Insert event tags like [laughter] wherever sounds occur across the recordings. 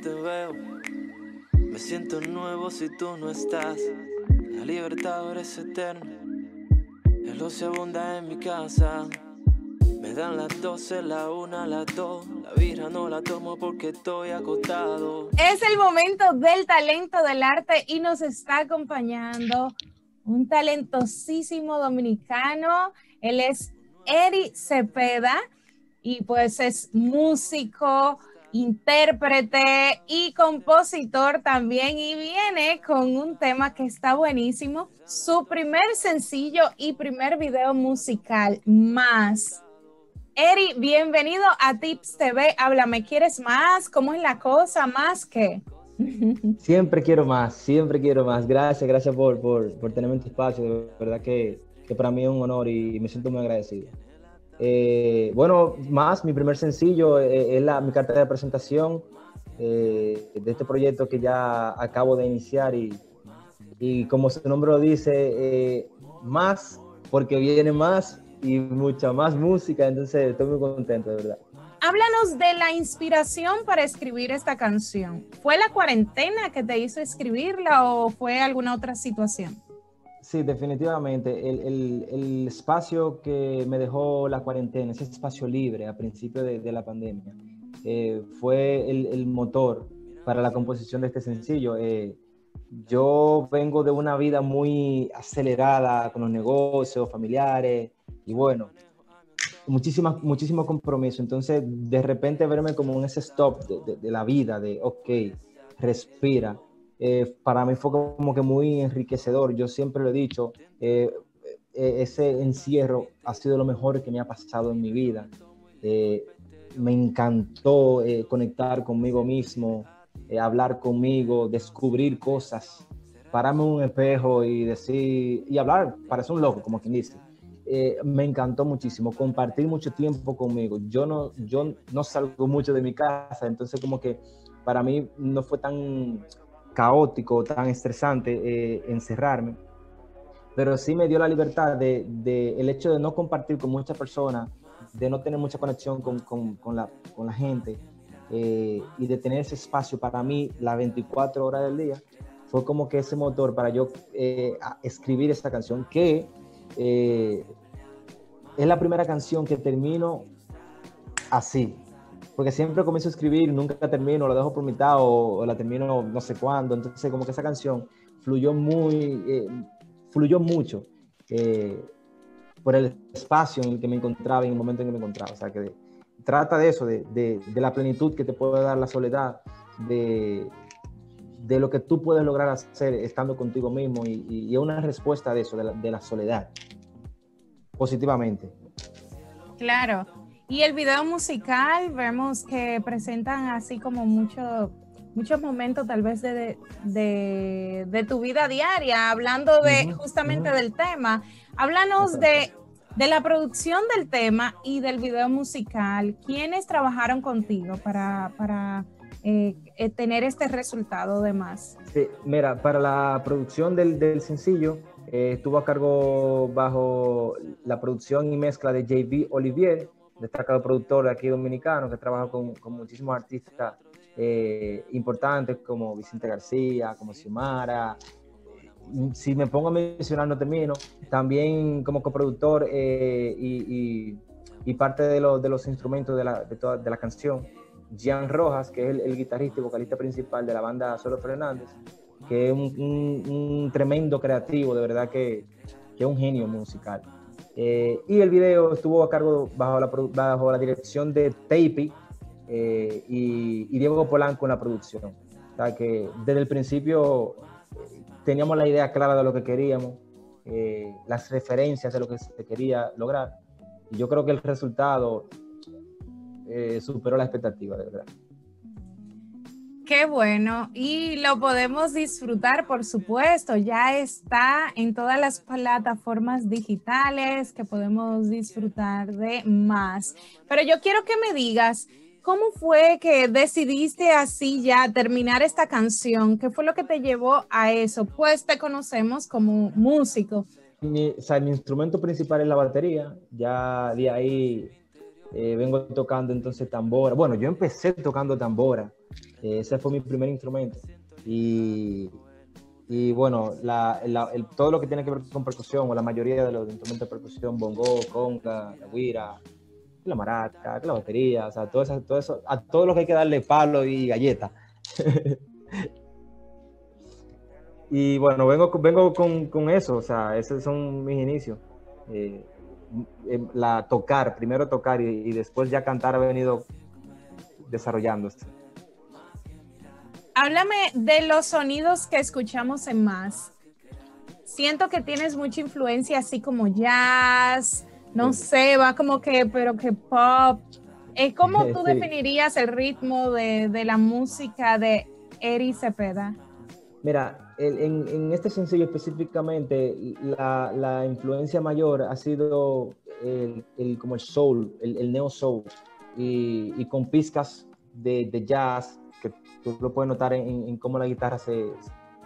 te veo. Me siento nuevo si tú no estás. La libertad es eterna. El ocio abunda en mi casa. Me dan las 12, la una, las dos. La birra no la tomo porque estoy acostado. Es el momento del talento del arte y nos está acompañando un talentosísimo dominicano. Él es Eri Cepeda y pues es músico, intérprete y compositor también y viene con un tema que está buenísimo, su primer sencillo y primer video musical más. Eri, bienvenido a Tips TV. Háblame, ¿quieres más? ¿Cómo es la cosa? ¿Más que? [laughs] Siempre quiero más, siempre quiero más. Gracias, gracias por, por, por tenerme en tu espacio. De verdad que, que para mí es un honor y me siento muy agradecido. Eh, bueno, más, mi primer sencillo eh, es la, mi carta de presentación eh, de este proyecto que ya acabo de iniciar y, y como su nombre lo dice, más, porque viene más y mucha más música, entonces estoy muy contento, de verdad. Háblanos de la inspiración para escribir esta canción. ¿Fue la cuarentena que te hizo escribirla o fue alguna otra situación? Sí, definitivamente. El, espacio que me dejó la cuarentena, ese espacio libre a principio de, la pandemia, eh, fue el, motor para la composición de este sencillo. Eh, yo vengo de una vida muy acelerada con los negocios familiares y bueno, muchísimas, muchísimo compromiso. Entonces, de repente verme como en ese stop de, de la vida, de, ok, respira eh, para mí fue como que muy enriquecedor. Yo siempre lo he dicho, eh, eh, ese encierro ha sido lo mejor que me ha pasado en mi vida. me encantó conectar conmigo mismo, hablar conmigo, descubrir cosas, pararme un espejo y decir, y hablar, parece un loco, como quien dice. me encantó muchísimo, compartir mucho tiempo conmigo. Yo no, yo no salgo mucho de mi casa, entonces como que para mí no fue tan caótico, tan estresante eh, encerrarme, pero sí me dio la libertad de, el hecho de no compartir con muchas personas, de no tener mucha conexión con, con, la, con la, gente eh, y de tener ese espacio para mí las 24 horas del día, fue como que ese motor para yo eh, escribir esta canción que es la primera canción que termino así, porque siempre comienzo a escribir, nunca termino, la dejo por mitad o, la termino no sé cuándo. Entonces, como que esa canción fluyó muy, eh, fluyó mucho eh, por el espacio en el que me encontraba y en el momento en que me encontraba. O sea, que trata de eso, de, de, la plenitud que te puede dar la soledad, de, de, lo que tú puedes lograr hacer estando contigo mismo y, y, es una respuesta de eso, de la, de la soledad, positivamente. Claro, y el video musical, vemos que presentan así como mucho, muchos momentos tal vez de, de, tu vida diaria, hablando de justamente del tema. Háblanos de, de, la producción del tema y del video musical. ¿Quiénes trabajaron contigo para, para eh, eh, tener este resultado de más? Sí, mira, para la producción del, del sencillo, eh, estuvo a cargo bajo la producción y mezcla de JB Olivier destacado productor aquí dominicano que trabaja con, con muchísimos artistas eh, importantes como Vicente García, como Xiomara. Si me pongo a mencionar, no termino. También como coproductor eh, y, y, parte de, de, los instrumentos de la, de, toda, de la canción, Jean Rojas, que es el, guitarrista y vocalista principal de la banda Solo Fernández, que es un, un, tremendo creativo, de verdad que es un genio musical. Eh, y el video estuvo a cargo bajo la, bajo la dirección de Tapey eh, y, Diego Polanco en la producción. O sea que desde el principio eh, teníamos la idea clara de lo que queríamos, las referencias de lo que se quería lograr. Y yo creo que el resultado superó la expectativa, de verdad. Qué bueno. Y lo podemos disfrutar, por supuesto. Ya está en todas las plataformas digitales que podemos disfrutar de más. Pero yo quiero que me digas, ¿cómo fue que decidiste así ya terminar esta canción? ¿Qué fue lo que te llevó a eso? Pues te conocemos como músico. Mi, o instrumento principal es la batería. Ya de ahí eh, vengo tocando entonces tambora. Bueno, yo empecé tocando tambora ese fue mi primer instrumento. Y, y bueno, todo lo que tiene que ver con percusión, o la mayoría de los instrumentos de percusión, bongo, conga, la guira, la maraca, la batería, o sea, todo eso, todo eso, a todo lo que hay que darle palo y galleta. [laughs] y bueno, vengo, vengo con, con, eso, o sea, esos son mis inicios. Eh, em, la tocar, primero tocar y, después ya cantar ha venido desarrollándose. Háblame de los sonidos que escuchamos en más. Siento que tienes mucha influencia así como jazz, no sé, va como que, pero que pop. Eh, ¿Cómo [laughs] tú definirías el ritmo de, de, la música de Eri Cepeda? Mira, en, en, este sencillo específicamente, la, la, influencia mayor ha sido el, el como el soul, el, el neo soul, y, y, con pizcas de, de, jazz, que tú lo puedes notar en, en cómo la guitarra se,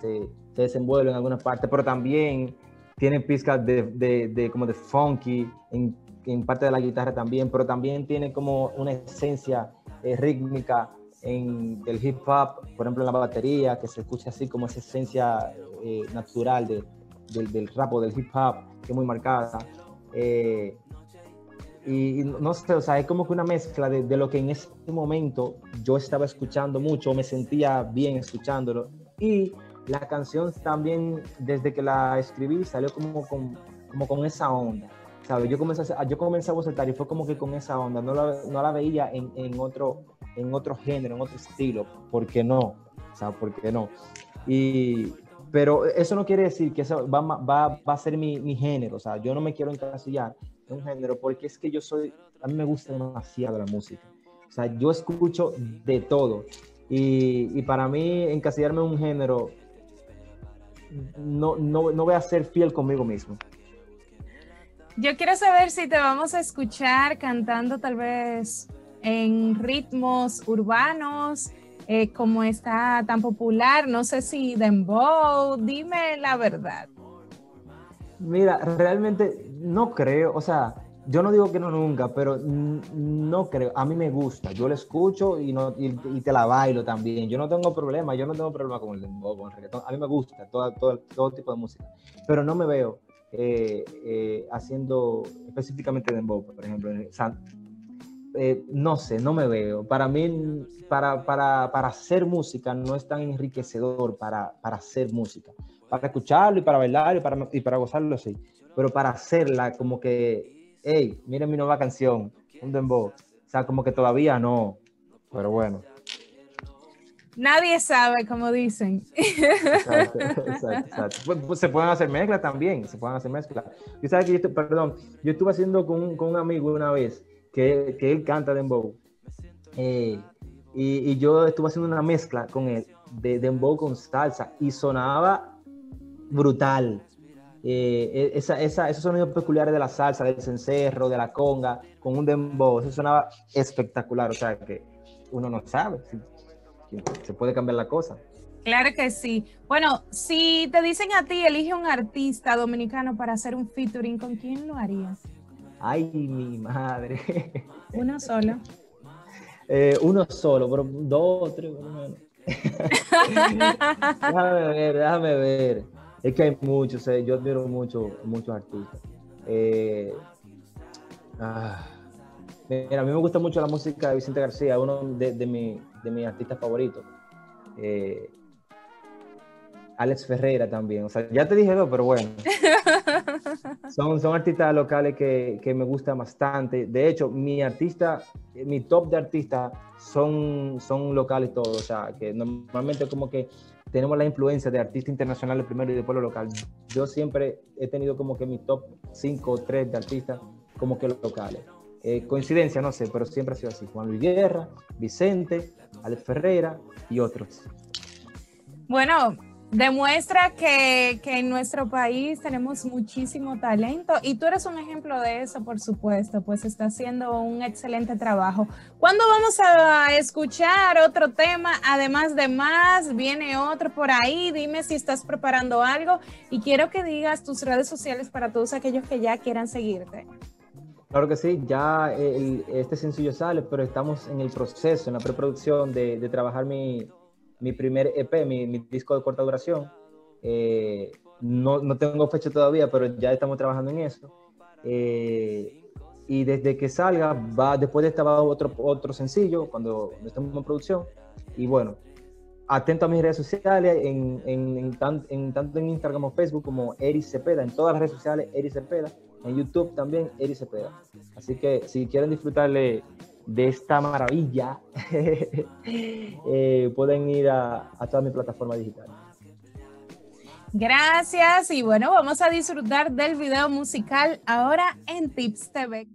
se, se, desenvuelve en algunas partes, pero también tiene pizcas de, de, de, como de funky en, en, parte de la guitarra también, pero también tiene como una esencia eh, rítmica en, del hip hop, por ejemplo en la batería, que se escucha así como esa esencia eh, natural de, del, del, rap o del hip hop, que es muy marcada. Eh, y, no sé, o sea, es como que una mezcla de, de, lo que en ese momento yo estaba escuchando mucho, me sentía bien escuchándolo, y la canción también, desde que la escribí, salió como con, como con esa onda. ¿sabes? Yo comencé, a, yo comencé a bocetar y fue como que con esa onda. No la, no la veía en, en, otro, en otro género, en otro estilo. ¿Por qué no? O sea, ¿por qué no? Y, pero eso no quiere decir que eso va, va, va a ser mi, mi, género. O sea, yo no me quiero encasillar en un género porque es que yo soy, a mí me gusta demasiado la música. O sea, yo escucho de todo. Y, y para mí encasillarme en un género no, no, no voy a ser fiel conmigo mismo. Yo quiero saber si te vamos a escuchar cantando tal vez en ritmos urbanos, eh, como está tan popular, no sé si dembow, dime la verdad. Mira, realmente no creo, o sea, yo no digo que no nunca, pero no creo. A mí me gusta. Yo lo escucho y, no, y, y, te la bailo también. Yo no tengo problema. Yo no tengo problema con el dembow, con el reggaetón. A mí me gusta todo, todo, todo tipo de música. Pero no me veo eh, eh, haciendo específicamente dembow, por ejemplo. O sea, eh, no sé, no me veo. Para mí, para, para, para hacer música no es tan enriquecedor para, para hacer música. Para escucharlo y para bailar y para, y para gozarlo, sí. Pero para hacerla como que hey, miren mi nueva canción, un dembow. O sea, como que todavía no, pero bueno. Nadie sabe, como dicen. Exacto, [laughs] exacto, exacto. Pues, pues, se pueden hacer mezclas también, se pueden hacer mezclas. Yo sabes que yo, perdón, yo estuve haciendo con un, con un amigo una vez que, que él canta dembow. Eh, y, y, yo estuve haciendo una mezcla con él de dembow con salsa y sonaba brutal. Eh, e, esa, esa, esos sonidos peculiares de la salsa, del cencerro, de la conga, con un dembow, eso sonaba espectacular, o sea que uno no sabe si, si se puede cambiar la cosa. Claro que sí. Bueno, si te dicen a ti, elige un artista dominicano para hacer un featuring, ¿con quién lo harías? Ay, mi madre. [laughs] Uno solo. Eh, uno solo, pero dos, tres, bueno. [laughs] [laughs] déjame ver, déjame ver. Es que hay muchos, yo admiro mucho, muchos artistas. Eh, ah, a mí me gusta mucho la música de Vicente García, uno de, de mis artistas favoritos. Eh, Alex Ferreira también. O sea, ya te dije dos, pero bueno. [laughs] son, son artistas locales que, que, me gustan bastante. De hecho, mi artista, mi top de artistas son, son locales todos. O sea, que normalmente como que tenemos la influencia de artistas internacionales primero y de pueblo local. Yo siempre he tenido como que mi top 5 o 3 de artistas como que locales. Eh, coincidencia, no sé, pero siempre ha sido así. Juan Luis Guerra, Vicente, Alex Ferreira y otros. Bueno, demuestra que, que, en nuestro país tenemos muchísimo talento y tú eres un ejemplo de eso, por supuesto, pues está haciendo un excelente trabajo. ¿Cuándo vamos a escuchar otro tema? Además de más, viene otro por ahí, dime si estás preparando algo y quiero que digas tus redes sociales para todos aquellos que ya quieran seguirte. Claro que sí, ya este sencillo sale, pero estamos en el proceso, en la preproducción de trabajar mi, mi, primer EP, mi, mi, disco de corta duración. Eh, no, no, tengo fecha todavía, pero ya estamos trabajando en eso. Eh, y desde que salga, va, después de este va otro, otro sencillo, cuando estemos en producción. Y bueno, atento a mis redes sociales, en, en, en, tanto en Instagram como Facebook, como Eri Cepeda, en todas las redes sociales, Eri Cepeda, en YouTube también, Eri Cepeda. Así que si quieren disfrutarle de esta maravilla, [laughs] eh, pueden ir a, a todas mis plataformas digitales. Gracias y bueno, vamos a disfrutar del video musical ahora en Tips TV.